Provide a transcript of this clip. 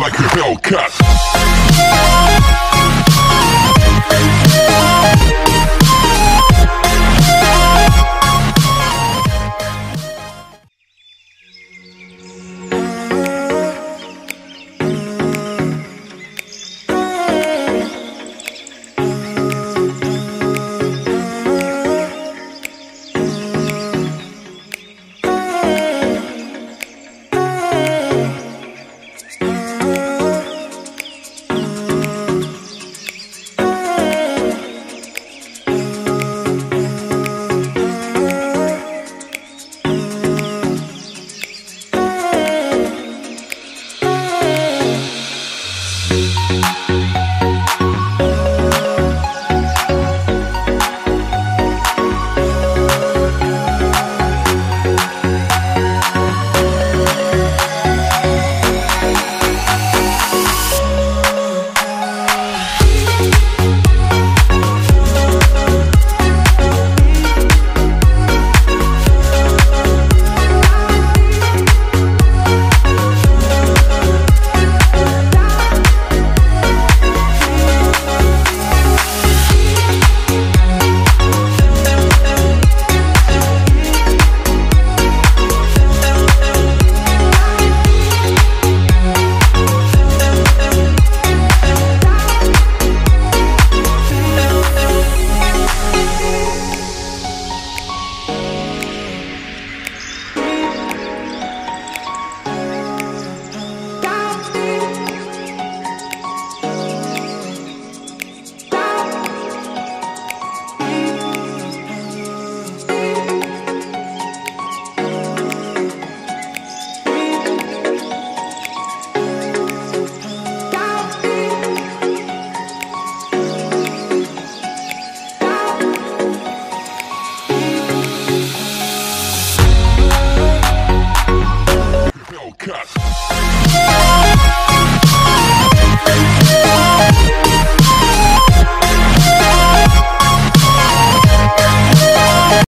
like a Hellcat. Cut.